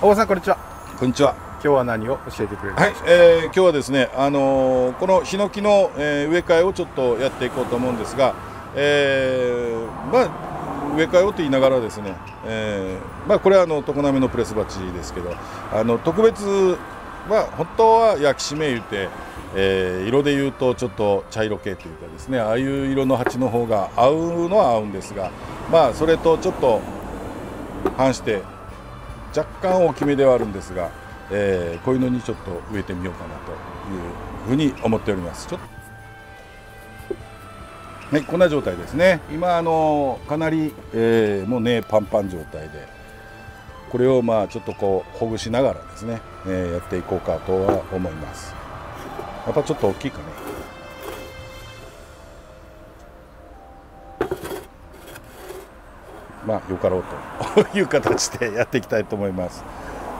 大さんこんにちは。こんにちは。今日は何を教えてくれるはい、えー、今日はですね、あのー、このヒノキの、えー、植え替えをちょっとやっていこうと思うんですが、えー、まあ植え替えをと言いながらですね、えー、まあこれはあの常滑のプレス鉢ですけど、あの特別は本当は焼き締め言うて、えー、色で言うとちょっと茶色系というかですね、ああいう色の鉢の方が合うのは合うんですが、まあそれとちょっと反して若干大きめではあるんですが。えー、こういうのにちょっと植えてみようかなというふうに思っております。ちょっとはいこんな状態ですね。今あのかなり、えー、もうねパンパン状態でこれをまあちょっとこうほぐしながらですね、えー、やっていこうかとは思います。またちょっと大きいかねまあよかろうと いう形でやっていきたいと思います。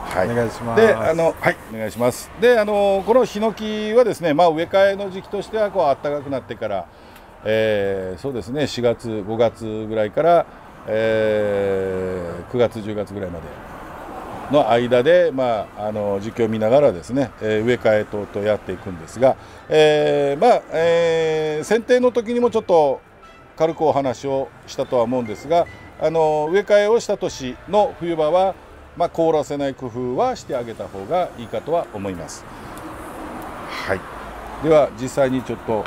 はい、お願いします。で、あの、はい、お願いします。で、あの、このヒノキはですね、まあ、植え替えの時期としては、こう、暖かくなってから。えー、そうですね、4月、5月ぐらいから、えー、9月、10月ぐらいまで。の間で、まあ、あの時期を見ながらですね、えー、植え替え等々やっていくんですが、えー、まあ、えー、剪定の時にもちょっと軽くお話をしたとは思うんですがあの植え替えをした年の冬場はまあ、凍らせない工夫はしてあげた方がいいかとは思います。はい、では実際にちょっと、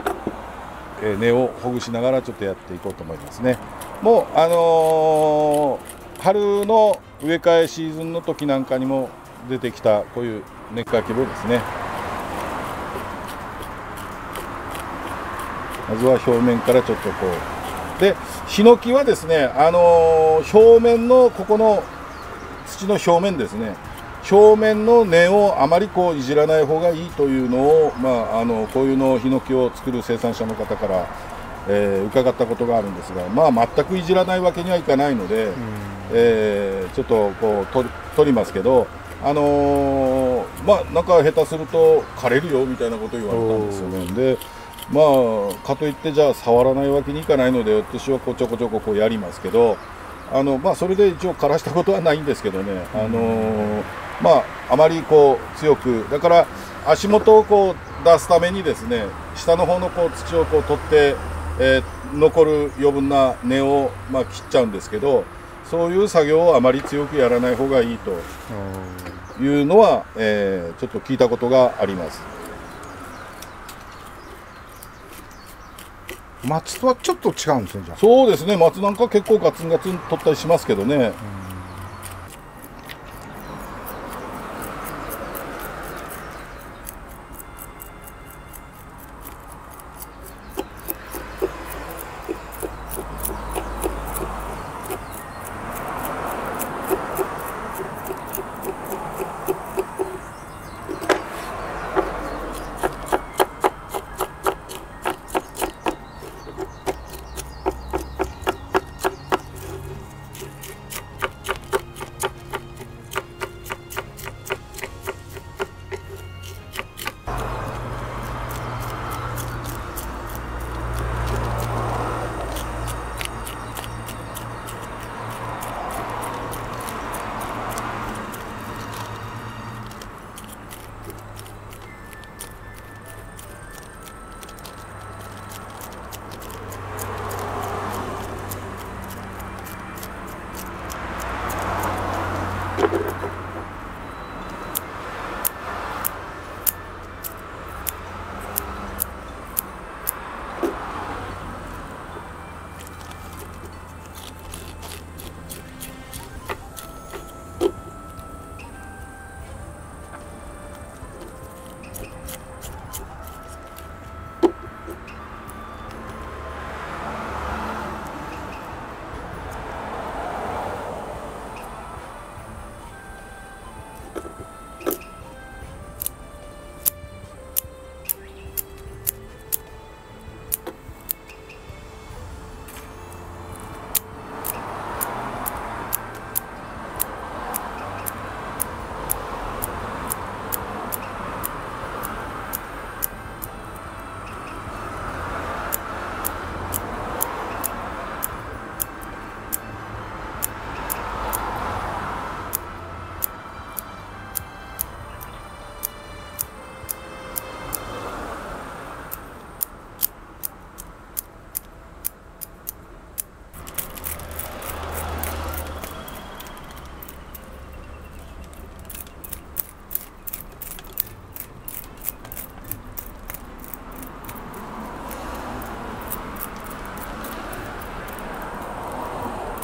え根をほぐしながらちょっとやっていこうと思いますね。もうあのー、春の植え替えシーズンの時なんかにも出てきたこういう根っかき棒ですね。まずは表面からちょっとこうでヒノキはですね、あのー、表面のここの土の表面ですね。表面の根をあまりこういじらない方がいいというのを、まあ、あのこういうのヒノキを作る生産者の方から、えー、伺ったことがあるんですが、まあ、全くいじらないわけにはいかないので、えー、ちょっとこう取取りますけど、あのー、まあ、なんか下手すると枯れるよみたいなことを言われたんですよね。でまあ、かといってじゃあ触らないわけにいかないので私はこうちょこちょここうやりますけどあのまあ、それで一応枯らしたことはないんですけどね、あのー、まあ、あまりこう強く、だから足元をこう出すためにですね下の方のこう土をこう取って、えー、残る余分な根をまあ切っちゃうんですけど、そういう作業をあまり強くやらない方がいいというのは、えー、ちょっと聞いたことがあります。松とはちょっと違うんですねじゃあ。そうですね。松なんか結構ガツンガツン取ったりしますけどね、うん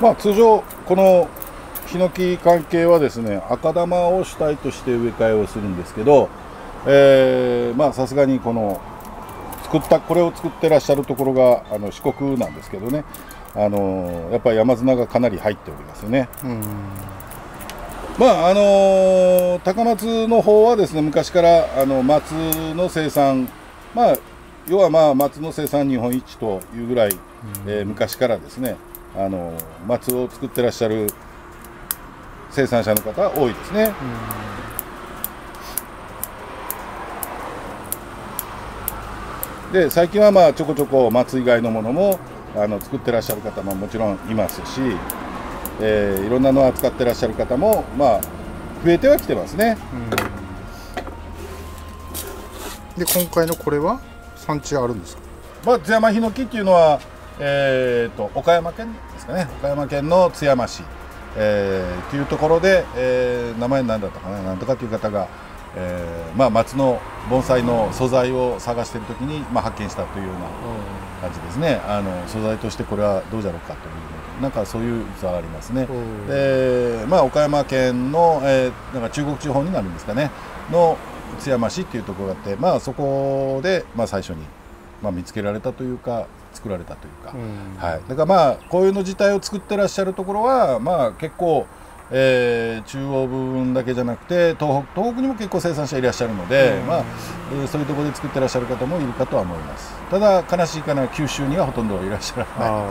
まあ通常このヒノキ関係はですね赤玉を主体として植え替えをするんですけど、えー、まあさすがにこの作ったこれを作ってらっしゃるところがあの四国なんですけどね。あのやっぱり山砂がかなり入っておりますよね。まああの高松の方はですね昔からあの松の生産まあ要はまあ松の生産日本一というぐらい、えー、昔からですねあの松を作ってらっしゃる生産者の方多いですね。で最近はまあちょこちょこ松以外のものもあの作ってらっしゃる方ももちろんいますし、えー、いろんなのを扱ってらっしゃる方もまあ増えてはきてますね。で今回のこれは産地あるんですか、まあ、津山ヒノキっていうのは、えーと、岡山県かね岡山県の津山市、えー、っていうところで、えー、名前何だったかななんとかという方がえーまあ、松の盆栽の素材を探している時に、まあ、発見したというような感じですね、あの素材としてこれはどうじゃろうかというなんかそういう図はありますね、でまあ、岡山県の、えー、なんか中国地方になるんですかねの津山市っていうところがあって、まあ、そこで、まあ、最初に、まあ、見つけられたというか作られたというか、はい、だからまあこういうの自体を作ってらっしゃるところは、まあ、結構えー、中央部分だけじゃなくて東北東北にも結構生産者いらっしゃるので、うん、まあえー、そういうところで作ってらっしゃる方もいるかとは思います。ただ悲しいかな九州にはほとんどいらっしゃらな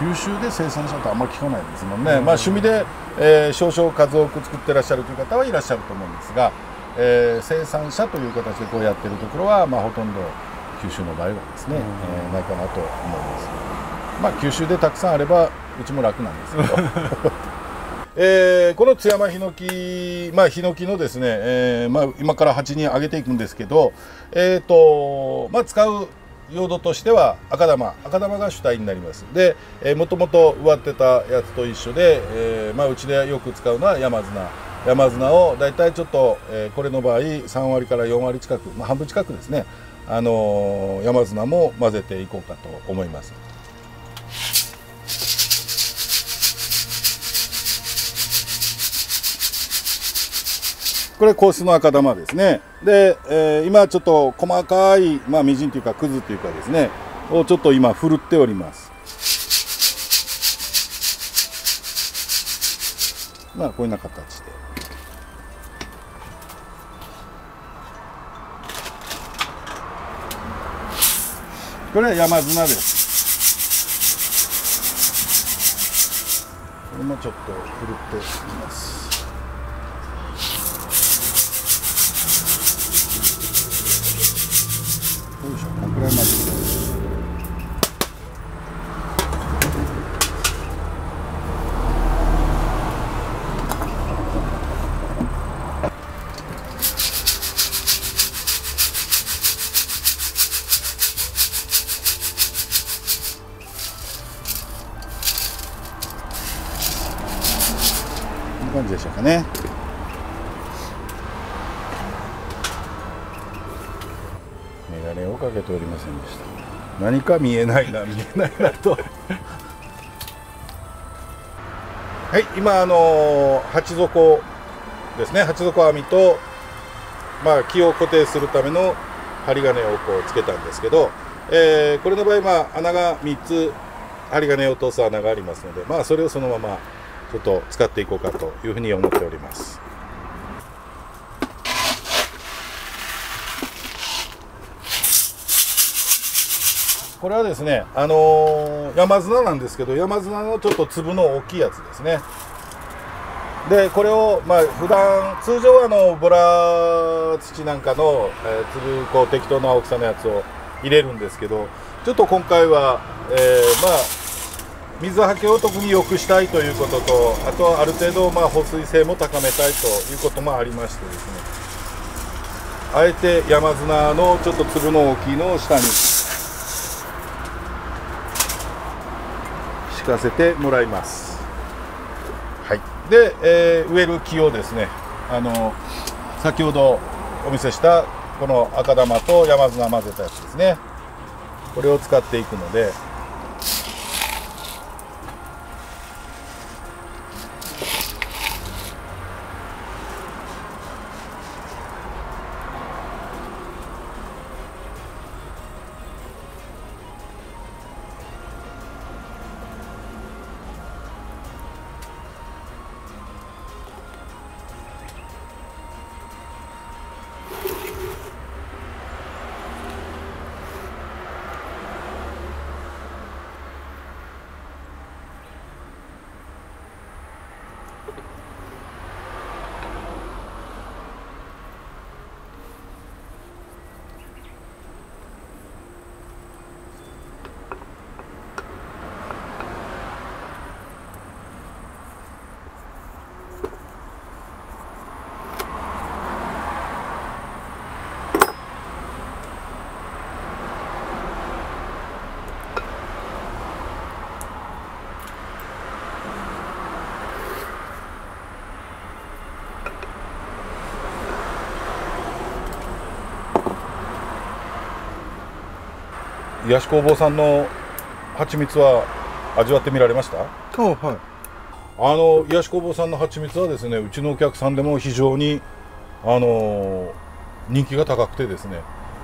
い、うん、九州で生産者とあんまり聞かないですもんね、うん、まあ、趣味で、えー、少々数多く作ってらっしゃるという方はいらっしゃると思うんですが、えー、生産者という形でこうやってるところは、まあ、ほとんど九州の場合はですね、えー、ないかなと思います。まあ九州でたくさんあればうちも楽なんですけど。えー、この津山ヒノキ、まあ、ヒノキのですね、えーまあ、今から鉢に上げていくんですけど、えーとまあ、使う用土としては赤玉赤玉が主体になります。で、えー、もともと植わってたやつと一緒で、えーまあ、うちでよく使うのは山砂。山砂を大体ちょっと、えー、これの場合3割から4割近く、まあ、半分近くですね、あの、山砂も混ぜていこうかと思います。これ硬質の赤玉ですね。で、えー、今ちょっと細かい、まあ、みじんというかくずというかですね。をちょっと今ふるっております。まあこういうような形で。これは山砂です。これもちょっとふるっています。ぐらいまでこんな感じでしょうかね。かけておりませんでした何か見えないな見えないなと。はい今あの鉢底ですね。鉢底網とまあ木を固定するための針金をこうつけたんですけど、えー、これの場合まあ穴が3つ針金を通す穴がありますのでまあそれをそのままちょっと使っていこうかというふうに思っております。これはですね、あのー、山砂なんですけど山砂のちょっと粒の大きいやつですね。でこれをまあ普段通常はあのボラ土なんかの、えー、粒こう適当な大きさのやつを入れるんですけどちょっと今回は、えー、まあ水はけを特に良くしたいということとあとはある程度まあ保水性も高めたいということもありましてですね。あえて山砂のちょっと粒の大きいのを下に敷かせてもらい。ます。はい、で、えー、植える木をですねあの先ほどお見せしたこの赤玉と山砂混ぜたやつですね。これを使っていくので癒し工房さんの蜂蜜は味わってみられました？あはい。あの癒し工房さんの蜂蜜はですねうちのお客さんでも非常にあの人気が高くてですね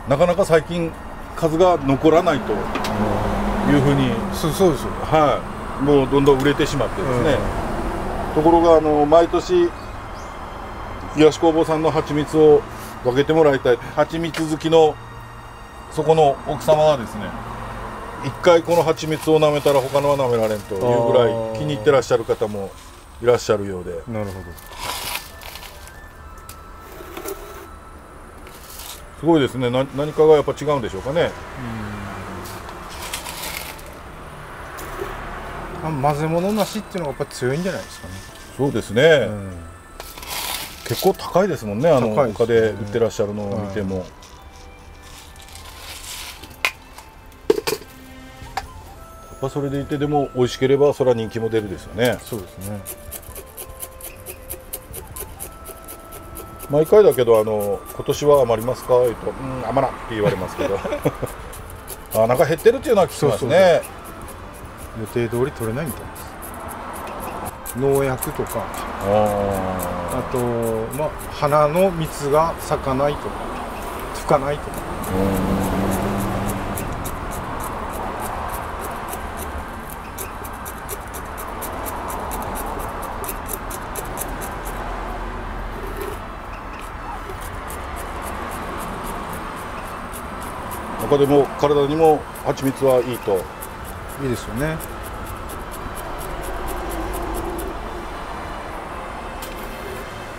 なかなか最近数が残らないというふうにそうそうですよ。はい。もうどんどん売れてしまってですね、ところがあの毎年癒し工房さんの蜂蜜を分けてもらいたい。蜂蜜好きのそこの奥様はですね一回この蜂蜜を舐めたら他のは舐められんというぐらい気に入ってらっしゃる方もいらっしゃるようで。なるほど。すごいですね。な何かがやっぱ違うんでしょうかね。あ混ぜ物なしっていうのがやっぱ強いんじゃないですかね、そうですね、うん。結構高いですもんねあの他で売ってらっしゃるのを見ても、やっぱそれでいてでも美味しければそれは人気も出るですよね。そうですね。毎回だけどあの今年は余りますか？言うとうん余らんって言われますけど。あなんか減ってるっていうのは聞きますね。予定通り取れないみたいです。農薬とか。ああと、まあ、花の蜜が咲かないとか吹かないとかー中でも体にも蜂蜜はいいと。いいですよね。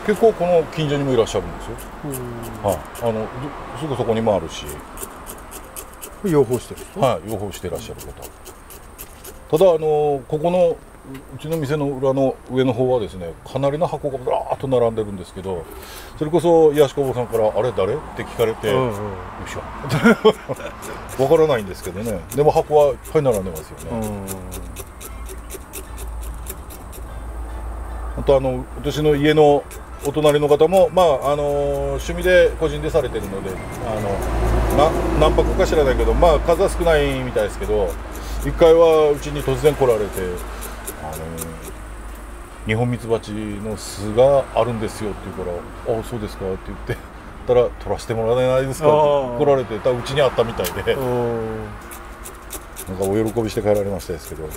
結構この近所にもいらっしゃるんですよ、はい、あのどすぐそこにもあるし。養蜂してる人？はい、養蜂していらっしゃる方。ただあのここのううちの店の裏の上の方はですねかなりの箱がぶらーっと並んでるんですけどそれこそ癒し工房さんから「あれ誰?」って聞かれて、ようんうん。いしょ。わからないんですけどね。でも箱はいっぱい並んでますよね、あとあの私の家のお隣の方もまああの趣味で個人でされてるのであのな何泊か知らないけどまあ数は少ないみたいですけど一回はうちに突然来られてあの日本ミツバチの巣があるんですよって言うから「あそうですか」って言って たら「取らせてもらえないですか?」ってあー。来られてたうちにあったみたいで。おなんかお喜びして帰られましたですけど。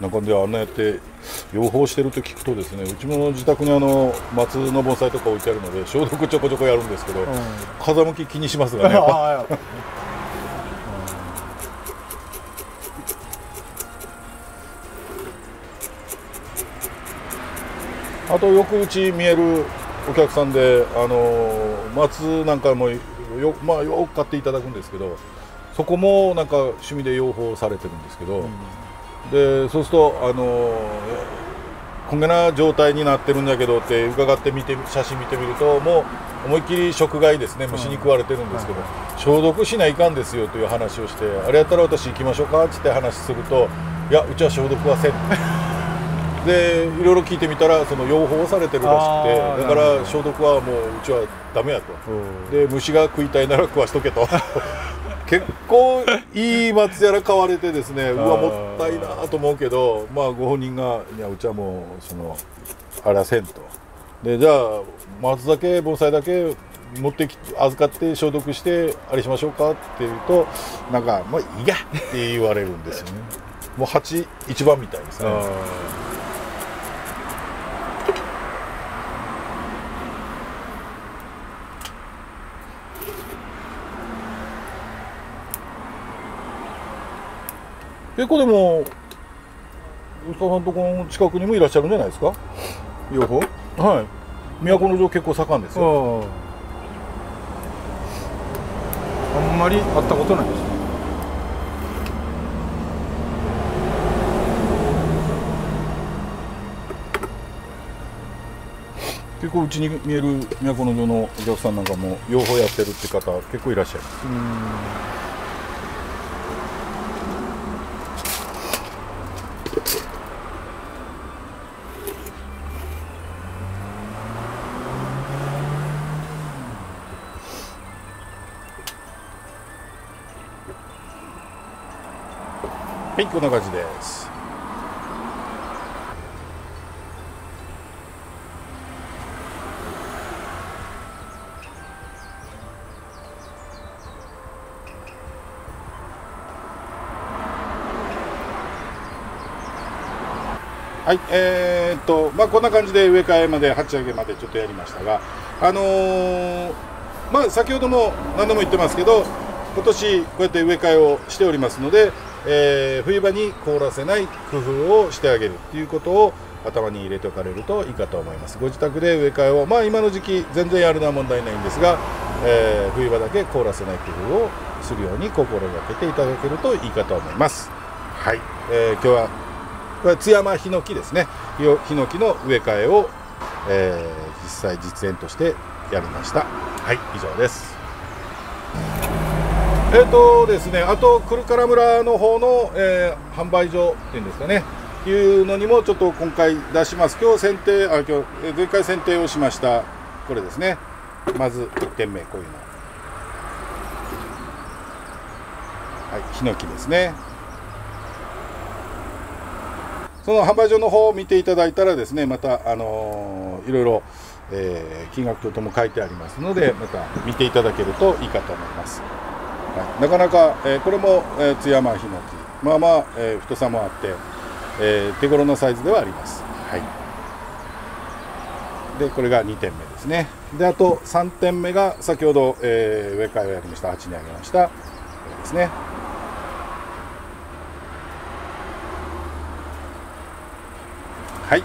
なんかであんなやって養蜂してると聞くとですねうちも自宅にあの松の盆栽とか置いてあるので消毒ちょこちょこやるんですけど、風向き気にしますがね あとよくうち見えるお客さんであの松なんかもよ,、まあ、よく買っていただくんですけどそこもなんか趣味で養蜂されてるんですけど、でそうするとあのこんげな状態になってるんだけどって伺って見て写真見てみるともう思いっきり食害ですね。虫に食われてるんですけど、消毒しないかんですよという話をしてあれやったら私行きましょうかって話するといやうちは消毒はせん。でいろいろ聞いてみたらその養蜂されてるらしくてだから消毒はもううちはダメやと。で虫が食いたいなら食わしとけと結構いい松やら買われてですねうわもったいなと思うけどまあご本人が「いやうちはもうそのあらせん」と。でじゃあ松だけ盆栽だけ持ってき預かって消毒してあれしましょうかって言うとなんか「まあいいや」って言われるんですよね。もう蜂一番みたいですね結構でも吉川さんとこの近くにもいらっしゃるんじゃないですか？養蜂？はい。都城結構盛んですよ。あんまり会ったことないです。結構うちに見える都城のお客さんなんかも養蜂やってるって方結構いらっしゃいますはいこんな感じです。はい、えー、っと、まあ、こんな感じで植え替えまで、鉢上げまでちょっとやりましたが、あのー、まあ、先ほども何度も言ってますけど、今年こうやって植え替えをしておりますので、えー、冬場に凍らせない工夫をしてあげるということを頭に入れておかれるといいかと思います。ご自宅で植え替えを、まあ、今の時期、全然やるのは問題ないんですが、えー、冬場だけ凍らせない工夫をするように心がけていただけるといいかと思います。はい、えー、今日はこれ津山ヒノキですね。ヒノキの植え替えを、えー、実際実演としてやりました。はい。以上ですえっ、ー、とですねあとクルカラ村の方の、えー、販売所っていうんですかねいうのにもちょっと今回出します。今日選定あ今日前回選定をしました。これですね。まず1点目こういうの。はいヒノキですね。その販売所の方を見ていただいたらですねまた、あのー、いろいろ、えー、金額とも書いてありますのでまた見ていただけるといいかと思います、はい、なかなか、えー、これも、えー、津山ヒノキまあまあ、えー、太さもあって、えー、手頃なサイズではあります。はい。でこれが2点目ですね。であと3点目が先ほど、えー、植え替えをやりました鉢にあげましたこれですね。はい。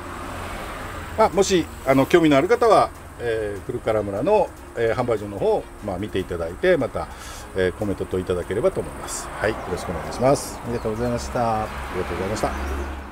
まあ、もしあの興味のある方は、えー、古唐村の、えー、販売所の方を、まあ、見ていただいてまた、えー、コメントといただければと思います。はいよろしくお願いします。ありがとうございました。ありがとうございました